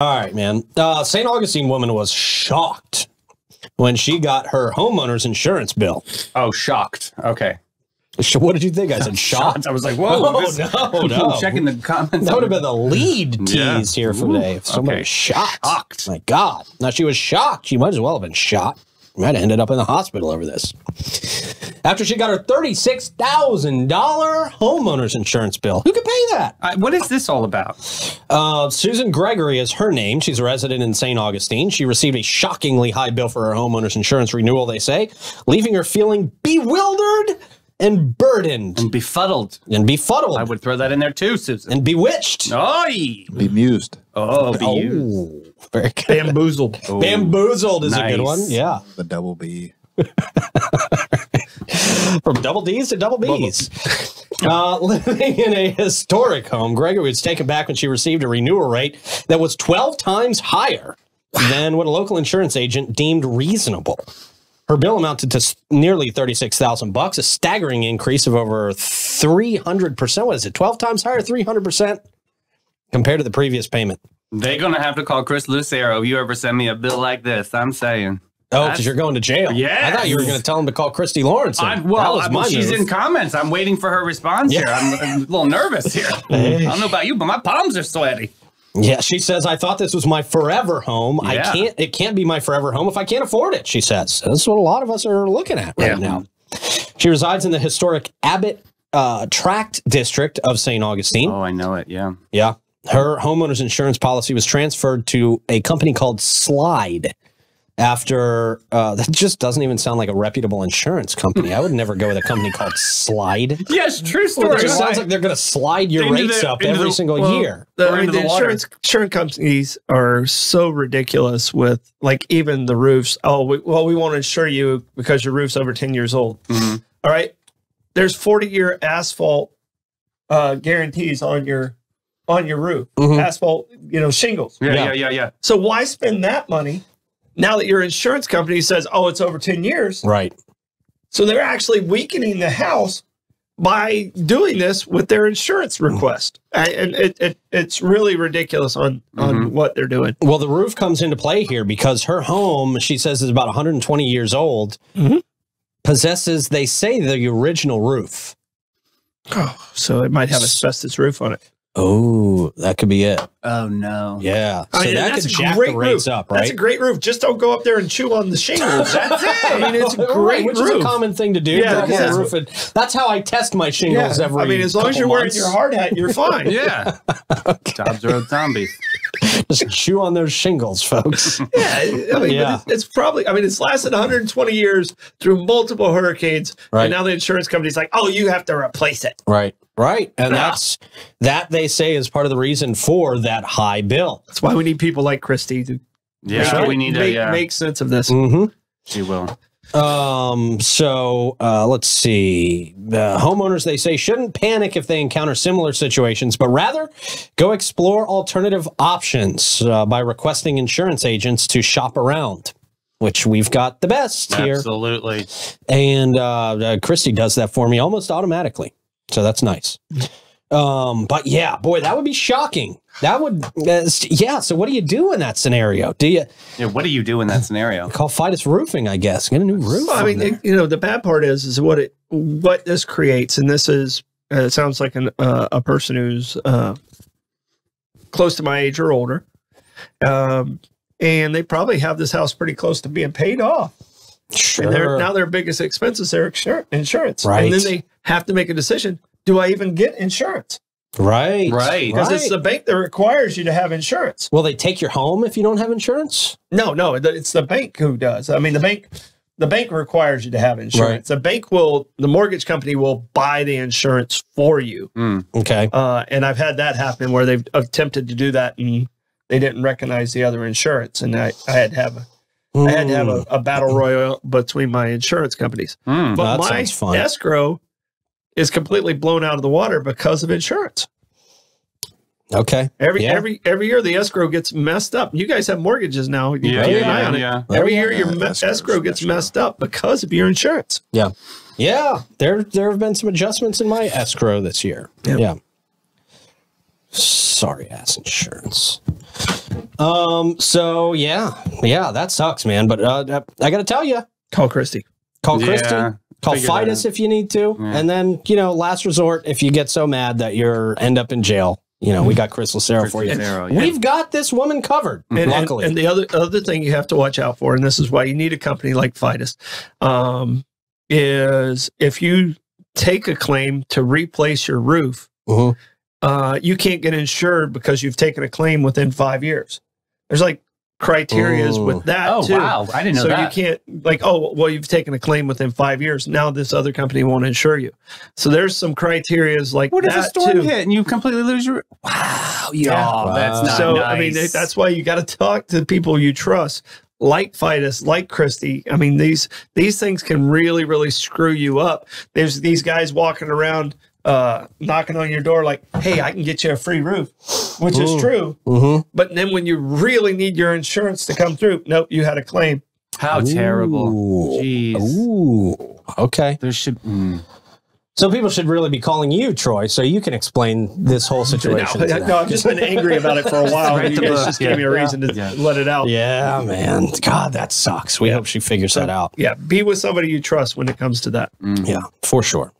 All right, man. Uh, St. Augustine woman was shocked when she got her homeowner's insurance bill. Oh, shocked. Okay. What did you think? I said shocked. I was like, whoa. Oh, this- no, no. Checking the comments. That would have been the lead tease Yeah. here for today. If somebody okay. was shocked. Shocked. My God. Now she was shocked. She might as well have been shot. Might have ended up in the hospital over this. After she got her $36,000 homeowner's insurance bill. Who could pay that? I, what is this all about? Uh, Susan Gregory is her name. She's a resident in St. Augustine. She received a shockingly high bill for her homeowner's insurance renewal, they say, leaving her feeling bewildered and burdened And befuddled. and befuddled I would throw that in there too, Susan. and bewitched. Oi! Bemused. Oh, bemused. Oh, very good. Bamboozled. Bamboozled is a good one. Yeah. The double B. From double D's to double B's. Uh, living in a historic home, Gregory was taken back when she received a renewal rate that was 12 times higher than what a local insurance agent deemed reasonable. Her bill amounted to nearly 36,000 bucks, a staggering increase of over 300%. What is it? 12 times higher, 300% compared to the previous payment. They're gonna have to call Chris Lucero. If you ever send me a bill like this, I'm saying. Oh, because you're going to jail. Yeah. I thought you were going to tell him to call Christy Lawrence. I, well, I- my she's move. in comments. I'm waiting for her response Yeah. here. I'm, I'm a little nervous here. I don't know about you, but my palms are sweaty. Yeah, she says, I thought this was my forever home. I Yeah. can't, it can't be my forever home if I can't afford it, she says. That's what a lot of us are looking at right Yeah. now. She resides in the historic Abbott uh, Tract District of St. Augustine. Oh, I know it. Yeah. Yeah. Her homeowner's insurance policy was transferred to a company called Slide after uh, that just doesn't even sound like a reputable insurance company. I would never go with a company called Slide. Yes, true story. It story. just sounds like they're going to slide your Into rates the- up every the- single well, year. The, I mean, the the water. insurance insurance companies are so ridiculous with like even the roofs. Oh, we, well, we won't insure you because your roof's over ten years old. Mhm. All right, there's forty year asphalt uh, guarantees on your on your roof, Mhm. asphalt, you know, shingles. Yeah, Yeah. yeah, yeah, yeah. So why spend that money now that your insurance company says, oh, it's over ten years? Right. So they're actually weakening the house by doing this with their insurance request, and it, it it's really ridiculous on on Mhm. what they're doing. Well, the roof comes into play here because her home, she says, is about 120 years old, Mhm. possesses, they say, the original roof. Oh, so it might have asbestos roof on it. Oh, that could be it. Oh no. Yeah. So I mean, that that's could a jack great the rates roof. up, right? That's a great roof. Just don't go up there and chew on the shingles. That's it. I mean, it's a Right, great which roof. is a common thing to do. Yeah, Go up because on the that's roof and- that's how I test my shingles Yeah, every I mean, as long as you're wearing your hard hat, you're fine. Yeah. Jobs are zombies. Just chew on those shingles, folks. Yeah, I mean, Yeah. it's, it's probably. I mean, it's lasted 120 years through multiple hurricanes, Right. and now the insurance company's like, "Oh, you have to replace it." right. Right. And Yeah. that's that they say is part of the reason for that high bill. That's why we need people like Christy to Yeah, Right. we need to make, yeah. make sense of this. Mm-hmm. She will. Um, so uh, let's see. Uh, homeowners, they say, shouldn't panic if they encounter similar situations, but rather go explore alternative options uh, by requesting insurance agents to shop around, which we've got the best here. Absolutely. And uh, uh, Christy does that for me almost automatically. So that's nice. Um, but yeah, boy, that would be shocking. That would, uh, yeah. So what do you do in that scenario? Do you Yeah, what do you do in that scenario? call Fidus Roofing? I guess get a new roof. Well, I mean, it- you know, the bad part is, is what it, what this creates, and this is, uh, it sounds like an, uh, a person who's uh, close to my age or older, um, and they probably have this house pretty close to being paid off. Sure. And their, Sure. now their biggest expense is their insur- insurance, Right. And then they have to make a decision: Do I even get insurance? Right. Right. Because it's the bank that requires you to have insurance. Will they take your home if you don't have insurance? No, no, it's the bank who does. I mean, the bank, the bank requires you to have insurance. The bank will, the mortgage company will buy the insurance for you. Mm. Okay. Uh, and I've had that happen where they've attempted to do that and they didn't recognize the other insurance, and I, I had to have a, I had to have a, a battle royal between my insurance companies. Mm. But That my sounds fun. escrow is completely blown out of the water because of insurance. Okay. Every Yeah. every every year the escrow gets messed up. You guys have mortgages now. You Yeah, keep yeah, an yeah, it. yeah. Every Oh, year your me- Escrow's escrow gets messed up. messed up because of your insurance. Yeah. Yeah. There there have been some adjustments in my escrow this year. Yep. Yeah. sorry ass insurance. Um. So yeah, yeah, that sucks, man. But uh, I got to tell you, Call Christy. call Yeah, Christy, call that Fidus if you need to, Yeah. and then you know, last resort, if you get so mad that you're end up in jail, you know, we got Chris Lucero for you. Lucero, yeah. We've got this woman covered. And, and, luckily, and the other other thing you have to watch out for, and this is why you need a company like Fidus, um, is if you take a claim to replace your roof, Mhm. uh, you can't get insured because you've taken a claim within five years. There's like criterias Ooh. with that Oh too. wow, I didn't know so that. you can't like oh well you've taken a claim within five years now this other company won't insure you so there's some criterias like what if a that storm too hit and you completely lose your? Wow, yeah, Yeah. that's not so nice. I mean, that's why you got to talk to people you trust, like Fidus, like Christy. I mean, these these things can really, really screw you up. There's these guys walking around, uh, knocking on your door, like, "Hey, I can get you a free roof," which is Ooh. true. Mhm. But then when you really need your insurance to come through, nope, you had a claim. how terrible. Jeez, Ooh. Okay. there should. mm. So people should really be calling you, Troy, so you can explain this whole situation. to them. no, I've just been angry about it for a while. Right you guys the- just gave me a yeah. reason to Yeah. let it out. Yeah, man. God, that sucks. We hope she figures that out. Yeah, be with somebody you trust when it comes to that. Yeah, for sure.